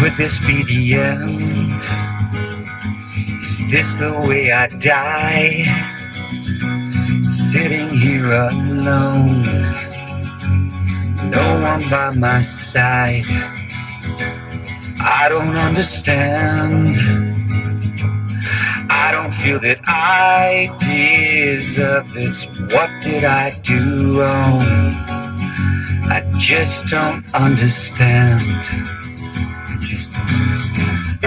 Could this be the end? Is this the way I die? Sitting here alone, no one by my side. I don't understand. I don't feel that I deserve this. What did I do wrong? I just don't understand. I just don't understand.